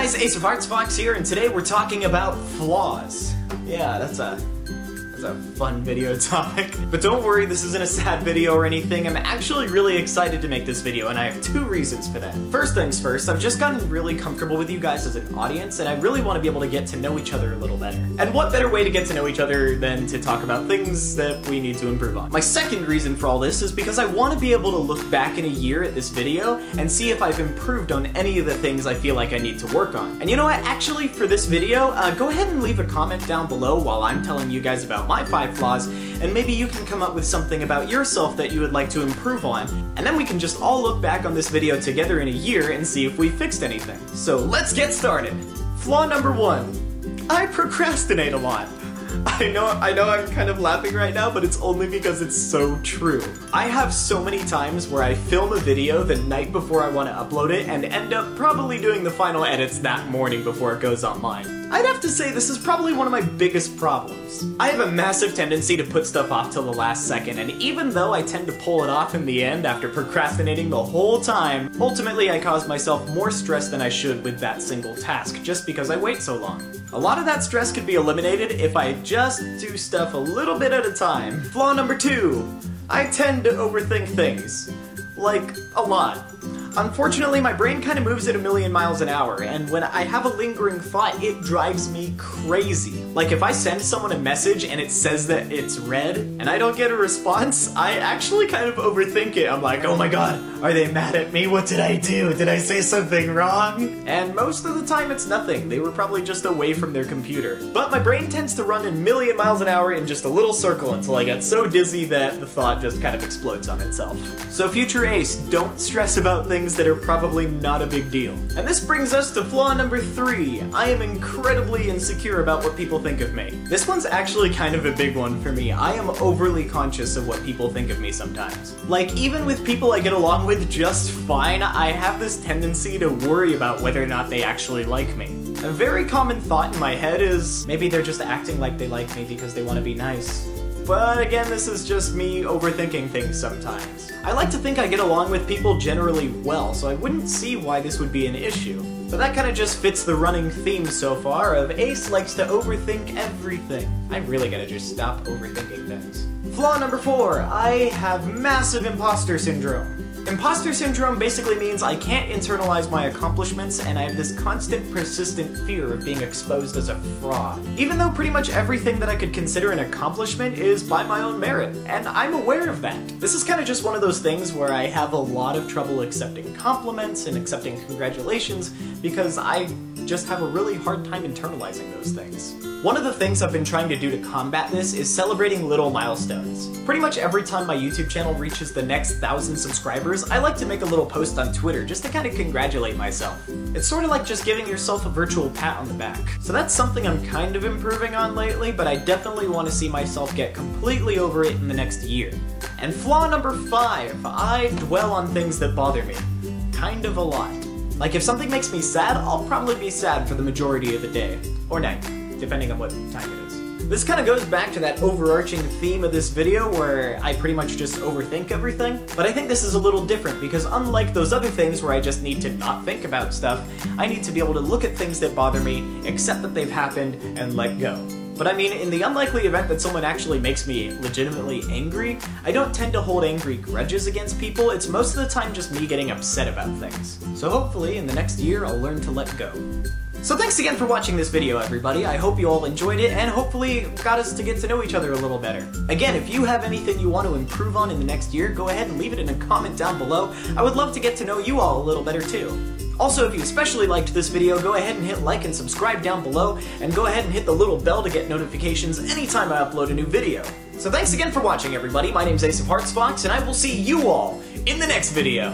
guys, Ace of Hearts Fox here, and today we're talking about flaws. Yeah, that's a a fun video topic. But don't worry, this isn't a sad video or anything. I'm actually really excited to make this video, and I have two reasons for that. First things first, I've just gotten really comfortable with you guys as an audience, and I really want to be able to get to know each other a little better. And what better way to get to know each other than to talk about things that we need to improve on? My second reason for all this is because I want to be able to look back in a year at this video and see if I've improved on any of the things I feel like I need to work on. And you know what, actually for this video, uh, go ahead and leave a comment down below while I'm telling you guys about my five flaws, and maybe you can come up with something about yourself that you would like to improve on, and then we can just all look back on this video together in a year and see if we fixed anything. So let's get started! Flaw number one, I procrastinate a lot. I know I know I'm kind of laughing right now, but it's only because it's so true. I have so many times where I film a video the night before I want to upload it and end up probably doing the final edits that morning before it goes online. I'd have to say this is probably one of my biggest problems. I have a massive tendency to put stuff off till the last second, and even though I tend to pull it off in the end after procrastinating the whole time, ultimately I cause myself more stress than I should with that single task, just because I wait so long. A lot of that stress could be eliminated if I just do stuff a little bit at a time. Flaw number two, I tend to overthink things. Like, a lot. Unfortunately, my brain kind of moves at a million miles an hour, and when I have a lingering thought, it drives me crazy. Like if I send someone a message and it says that it's read, and I don't get a response, I actually kind of overthink it. I'm like, oh my god, are they mad at me? What did I do? Did I say something wrong? And most of the time it's nothing. They were probably just away from their computer. But my brain tends to run a million miles an hour in just a little circle until I get so dizzy that the thought just kind of explodes on itself. So future Ace, don't stress about things things that are probably not a big deal. And this brings us to flaw number three. I am incredibly insecure about what people think of me. This one's actually kind of a big one for me. I am overly conscious of what people think of me sometimes. Like, even with people I get along with just fine, I have this tendency to worry about whether or not they actually like me. A very common thought in my head is, maybe they're just acting like they like me because they want to be nice. But again, this is just me overthinking things sometimes. I like to think I get along with people generally well, so I wouldn't see why this would be an issue. But that kind of just fits the running theme so far of Ace likes to overthink everything. I'm really gonna just stop overthinking things. Flaw number four, I have massive imposter syndrome. Imposter syndrome basically means I can't internalize my accomplishments and I have this constant persistent fear of being exposed as a fraud. Even though pretty much everything that I could consider an accomplishment is by my own merit, and I'm aware of that. This is kind of just one of those things where I have a lot of trouble accepting compliments and accepting congratulations because I just have a really hard time internalizing those things. One of the things I've been trying to do to combat this is celebrating little milestones. Pretty much every time my YouTube channel reaches the next thousand subscribers, I like to make a little post on Twitter just to kind of congratulate myself. It's sort of like just giving yourself a virtual pat on the back. So that's something I'm kind of improving on lately, but I definitely want to see myself get completely over it in the next year. And flaw number five, I dwell on things that bother me. Kind of a lot. Like if something makes me sad, I'll probably be sad for the majority of the day. Or night depending on what time it is. This kind of goes back to that overarching theme of this video where I pretty much just overthink everything, but I think this is a little different because unlike those other things where I just need to not think about stuff, I need to be able to look at things that bother me, accept that they've happened, and let go. But I mean, in the unlikely event that someone actually makes me legitimately angry, I don't tend to hold angry grudges against people, it's most of the time just me getting upset about things. So hopefully, in the next year, I'll learn to let go. So thanks again for watching this video, everybody. I hope you all enjoyed it, and hopefully got us to get to know each other a little better. Again, if you have anything you want to improve on in the next year, go ahead and leave it in a comment down below. I would love to get to know you all a little better too. Also, if you especially liked this video, go ahead and hit like and subscribe down below, and go ahead and hit the little bell to get notifications anytime I upload a new video. So thanks again for watching, everybody. My name's Ace of Hearts Fox, and I will see you all in the next video.